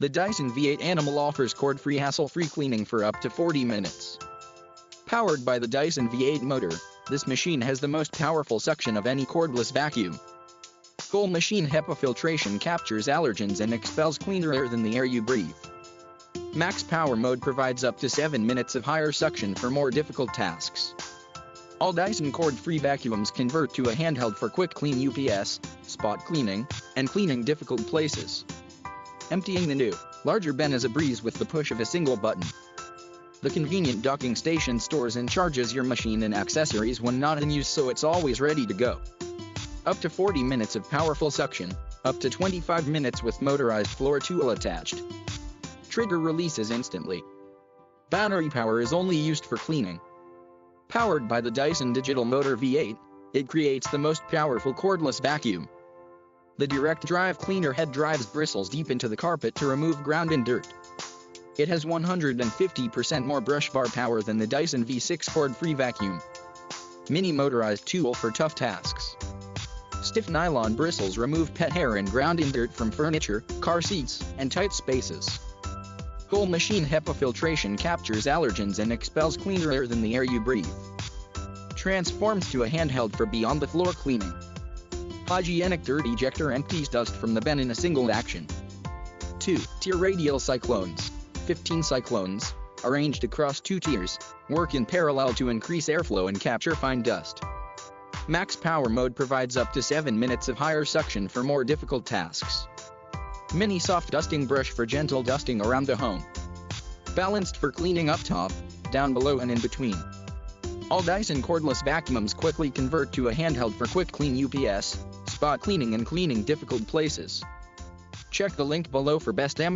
The Dyson V8 Animal offers cord-free hassle-free cleaning for up to 40 minutes. Powered by the Dyson V8 motor, this machine has the most powerful suction of any cordless vacuum. Whole machine HEPA filtration captures allergens and expels cleaner air than the air you breathe. Max power mode provides up to 7 minutes of higher suction for more difficult tasks. All Dyson cord-free vacuums convert to a handheld for quick clean UPS, spot cleaning, and cleaning difficult places. Emptying the new, larger bin is a breeze with the push of a single button. The convenient docking station stores and charges your machine and accessories when not in use so it's always ready to go. Up to 40 minutes of powerful suction, up to 25 minutes with motorized floor tool attached. Trigger releases instantly. Battery power is only used for cleaning. Powered by the Dyson Digital Motor V8, it creates the most powerful cordless vacuum. The direct drive cleaner head drives bristles deep into the carpet to remove ground and dirt. It has 150% more brush bar power than the Dyson V6 cord-free vacuum. Mini motorized tool for tough tasks. Stiff nylon bristles remove pet hair and ground in dirt from furniture, car seats, and tight spaces. Whole machine HEPA filtration captures allergens and expels cleaner air than the air you breathe. Transforms to a handheld for beyond the floor cleaning. Hygienic dirt ejector empties dust from the bin in a single action. 2. Tier radial cyclones. 15 cyclones, arranged across two tiers, work in parallel to increase airflow and capture fine dust. Max Power Mode provides up to 7 minutes of higher suction for more difficult tasks. Mini soft dusting brush for gentle dusting around the home. Balanced for cleaning up top, down below and in between. All Dyson cordless vacuums quickly convert to a handheld for quick clean UPS, spot cleaning and cleaning difficult places. Check the link below for best Amazon